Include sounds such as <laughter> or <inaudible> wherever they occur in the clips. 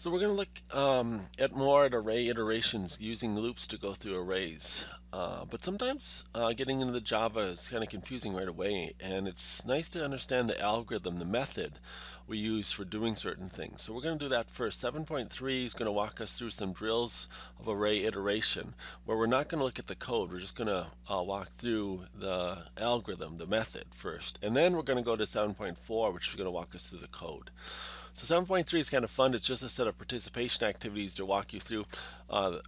So we're going to look um, at more at array iterations using loops to go through arrays. Uh, but sometimes uh, getting into the Java is kind of confusing right away and it's nice to understand the algorithm, the method we use for doing certain things. So we're going to do that first. 7.3 is going to walk us through some drills of array iteration where we're not going to look at the code. We're just going to uh, walk through the algorithm, the method first. And then we're going to go to 7.4 which is going to walk us through the code. So 7.3 is kind of fun. It's just a set of participation activities to walk you through uh,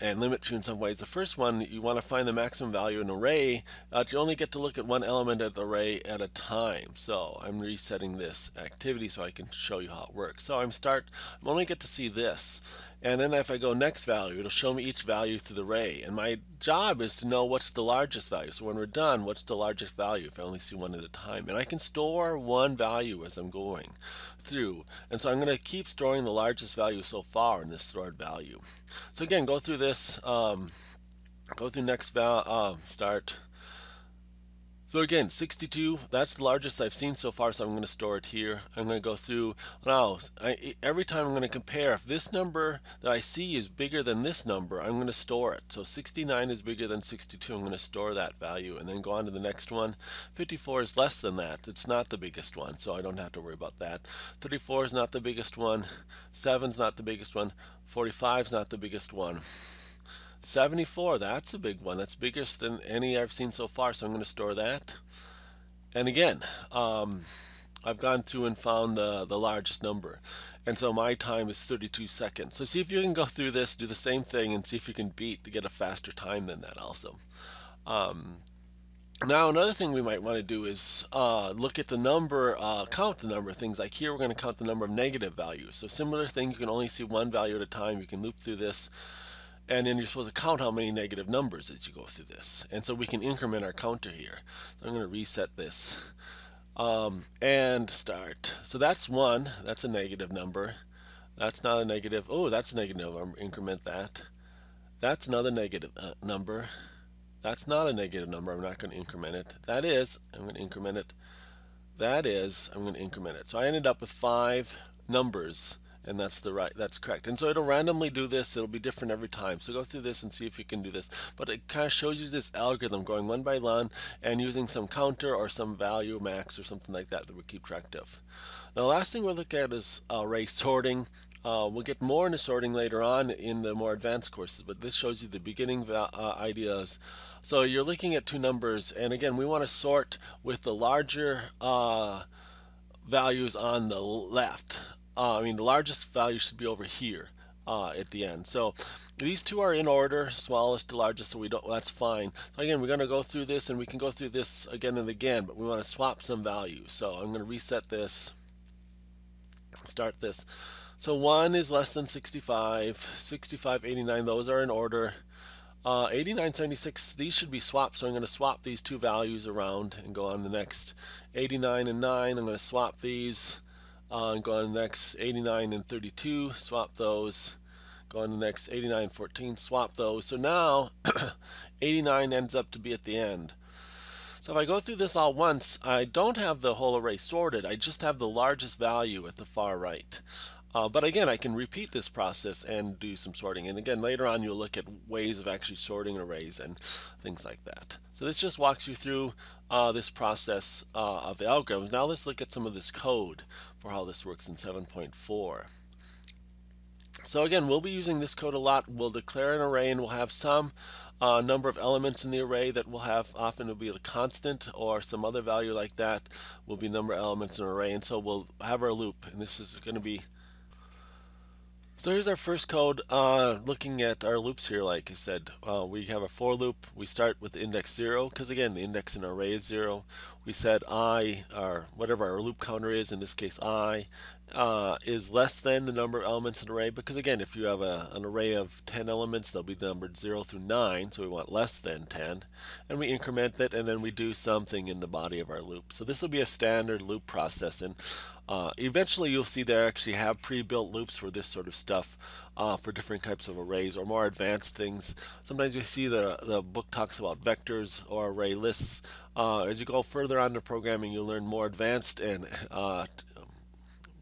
and limit you in some ways. The first one, you want to find the maximum value in an array. Uh, you only get to look at one element of the array at a time. So I'm resetting this activity so I can show you how it works. So I'm start, I'm only get to see this. And then if I go next value, it'll show me each value through the array. And my job is to know what's the largest value. So when we're done, what's the largest value if I only see one at a time. And I can store one value as I'm going through. And so I'm going to keep storing the largest value so far in this stored value. So again, go through this, um, go through next val, uh, start so again, 62, that's the largest I've seen so far, so I'm going to store it here. I'm going to go through, now, I, every time I'm going to compare, if this number that I see is bigger than this number, I'm going to store it. So 69 is bigger than 62, I'm going to store that value, and then go on to the next one. 54 is less than that, it's not the biggest one, so I don't have to worry about that. 34 is not the biggest one, 7 is not the biggest one, 45 is not the biggest one. 74, that's a big one. That's bigger than any I've seen so far, so I'm going to store that. And again, um, I've gone through and found the, the largest number. And so my time is 32 seconds. So see if you can go through this, do the same thing, and see if you can beat to get a faster time than that also. Um, now another thing we might want to do is uh, look at the number, uh, count the number of things. Like here we're going to count the number of negative values. So similar thing, you can only see one value at a time. You can loop through this and then you're supposed to count how many negative numbers as you go through this. And so we can increment our counter here. So I'm going to reset this um, and start. So that's one. That's a negative number. That's not a negative. Oh, that's a negative. I'm increment that. That's another negative uh, number. That's not a negative number. I'm not going to increment it. That is. I'm going to increment it. That is. I'm going to increment it. So I ended up with five numbers and that's the right that's correct. And so it'll randomly do this it'll be different every time. So go through this and see if you can do this. But it kind of shows you this algorithm going one by one and using some counter or some value max or something like that that we keep track of. Now the last thing we'll look at is array sorting. Uh, we'll get more into sorting later on in the more advanced courses but this shows you the beginning uh, ideas. So you're looking at two numbers and again we want to sort with the larger uh, values on the left uh, I mean, the largest value should be over here. Uh, at the end. So these two are in order, smallest to largest, so we don't, that's fine. So again, we're going to go through this and we can go through this again and again, but we want to swap some values. So I'm going to reset this, start this. So 1 is less than 65, 65, 89, those are in order. Uh, 89, 76, these should be swapped, so I'm going to swap these two values around and go on the next. 89 and 9, I'm going to swap these. Uh, go on the next 89 and 32, swap those. Go on the next 89 and 14, swap those. So now <clears throat> 89 ends up to be at the end. So if I go through this all once, I don't have the whole array sorted. I just have the largest value at the far right. Uh, but again, I can repeat this process and do some sorting. And again, later on, you'll look at ways of actually sorting arrays and things like that. So this just walks you through uh, this process uh, of the algorithms. Now let's look at some of this code for how this works in 7.4. So again, we'll be using this code a lot. We'll declare an array and we'll have some uh, number of elements in the array that we'll have often will be a constant or some other value like that will be number of elements in an array. And so we'll have our loop and this is going to be so here's our first code uh, looking at our loops here like I said. Uh, we have a for loop. We start with index 0 because again the index in an array is 0 we said i or whatever our loop counter is in this case i uh, is less than the number of elements in an array because again if you have a, an array of 10 elements they'll be numbered 0 through 9 so we want less than 10 and we increment it and then we do something in the body of our loop so this will be a standard loop process and uh, eventually you'll see they actually have pre-built loops for this sort of stuff uh, for different types of arrays or more advanced things. Sometimes you see the, the book talks about vectors or array lists. Uh, as you go further on to programming you'll learn more advanced and uh,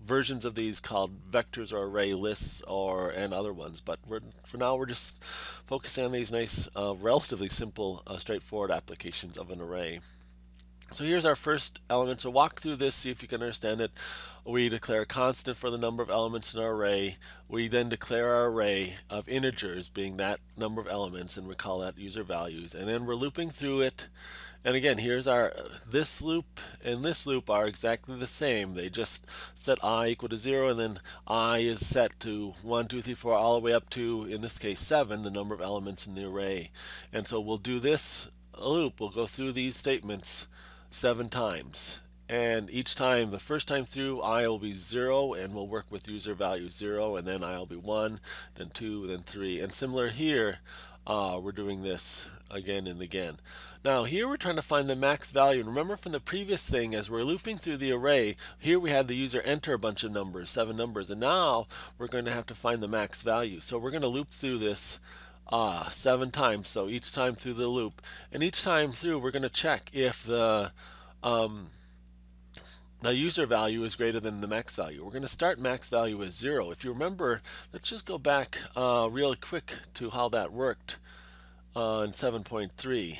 versions of these called vectors or array lists or and other ones. But for now, we're just focusing on these nice, uh, relatively simple, uh, straightforward applications of an array. So here's our first element. So walk through this, see if you can understand it. We declare a constant for the number of elements in our array. We then declare our array of integers being that number of elements and we call that user values. And then we're looping through it. And again, here's our, this loop and this loop are exactly the same. They just set i equal to zero and then i is set to one, two, three, four, all the way up to, in this case, seven, the number of elements in the array. And so we'll do this loop. We'll go through these statements seven times. And each time, the first time through, i will be 0, and we'll work with user value 0, and then i will be 1, then 2, then 3. And similar here, uh, we're doing this again and again. Now here we're trying to find the max value. And remember from the previous thing, as we're looping through the array, here we had the user enter a bunch of numbers, seven numbers, and now we're going to have to find the max value. So we're going to loop through this uh, seven times. So each time through the loop. And each time through, we're going to check if the um, the user value is greater than the max value. We're going to start max value as zero. If you remember, let's just go back uh, really quick to how that worked uh, in 7.3.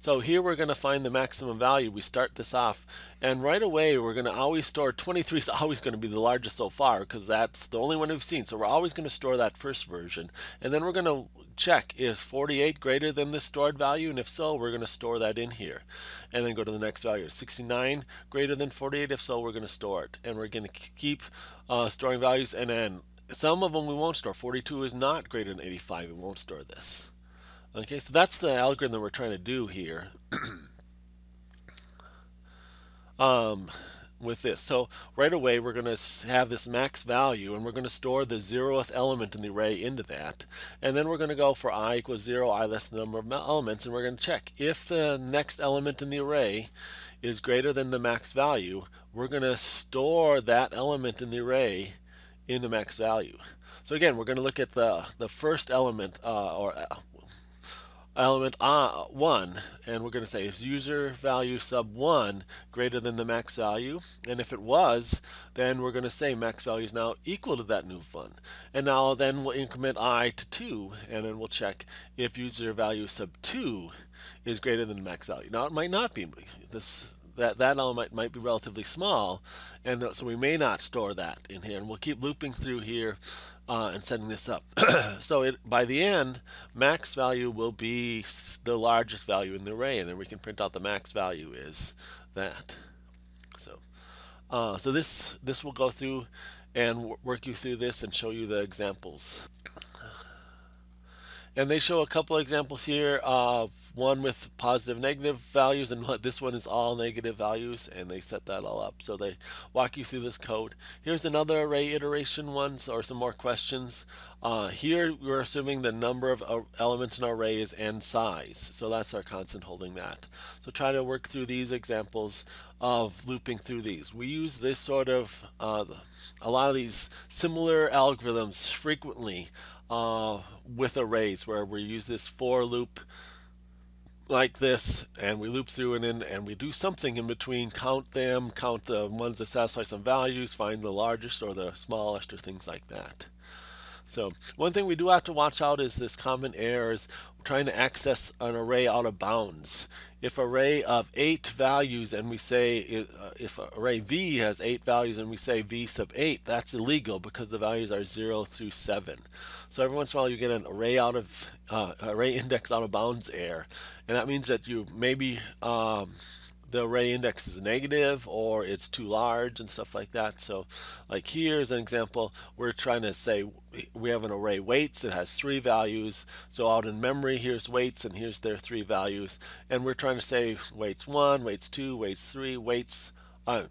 So here we're going to find the maximum value. We start this off and right away we're going to always store 23 is <laughs> always going to be the largest so far because that's the only one we've seen. So we're always going to store that first version and then we're going to check is 48 greater than the stored value and if so we're going to store that in here. And then go to the next value 69 greater than 48 if so we're going to store it. And we're going to keep uh, storing values and then some of them we won't store. 42 is not greater than 85 we won't store this. Okay, so that's the algorithm we're trying to do here. <clears throat> Um, with this. So right away we're going to have this max value and we're going to store the zeroth element in the array into that. And then we're going to go for i equals 0, i less the number of elements, and we're going to check if the next element in the array is greater than the max value, we're going to store that element in the array in the max value. So again, we're going to look at the, the first element, uh, or uh, element uh, 1 and we're going to say is user value sub 1 greater than the max value? And if it was then we're going to say max value is now equal to that new fun and now then we'll increment i to 2 and then we'll check if user value sub 2 is greater than the max value. Now it might not be. This that that element might be relatively small and so we may not store that in here. And we'll keep looping through here uh, and setting this up. <clears throat> So it, by the end max value will be the largest value in the array and then we can print out the max value is that. So uh, so this this will go through and work you through this and show you the examples and they show a couple examples here one with positive negative values and <laughs> this one is all negative values and they set that all up. So they walk you through this code. Here's another array iteration ones or some more questions. Uh, here we're assuming the number of uh, elements in our array is n size. So that's our constant holding that. So try to work through these examples of looping through these. We use this sort of uh, a lot of these similar algorithms frequently uh, with arrays where we use this for loop like this and we loop through and in and we do something in between count them count the ones that satisfy some values find the largest or the smallest or things like that so one thing we do have to watch out is this common error is trying to access an array out of bounds. If array of eight values and we say uh, if array v has eight values and we say v sub 8 that's illegal because the values are 0 through 7 so every once in a while you get an array out of uh, array index out of bounds error. And that means that you maybe um, the array index is negative or it's too large and stuff like that. So like here's an example, we're trying to say we have an array weights, it has three values. So out in memory, here's weights and here's their three values. And we're trying to say weights one, weights two, weights three, weights uh,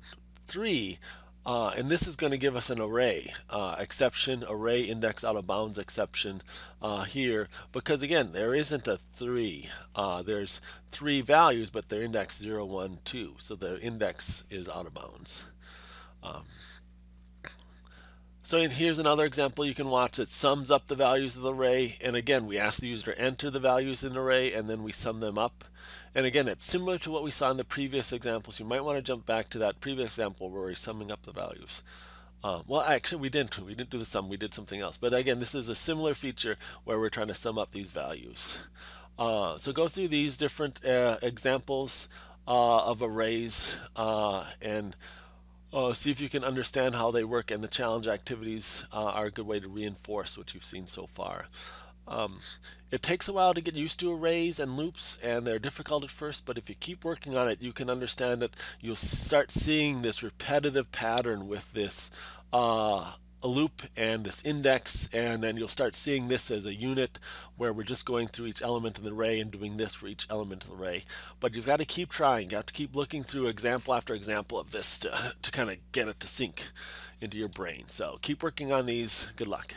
three uh, and this is going to give us an array uh, exception, array index out of bounds exception uh, here because again there isn't a 3. Uh, there's three values but they're index 0, 1, 2 so the index is out of bounds. Um, So here's another example you can watch that sums up the values of the array. And again, we ask the user to enter the values in the array and then we sum them up. And again, it's similar to what we saw in the previous examples. You might want to jump back to that previous example where we're summing up the values. Uh, well, actually, we didn't. We didn't do the sum. We did something else. But again, this is a similar feature where we're trying to sum up these values. Uh, so go through these different uh, examples uh, of arrays uh, and uh, see if you can understand how they work and the challenge activities are a good way to reinforce what you've seen so far. Um, it takes a while to get used to arrays and loops and they're difficult at first but if you keep working on it you can understand that you'll start seeing this repetitive pattern with this uh, a loop and this index and then you'll start seeing this as a unit where we're just going through each element in the array and doing this for each element of the array but you've got to keep trying. You have to keep looking through example after example of this to, to kind of get it to sink into your brain. So keep working on these. Good luck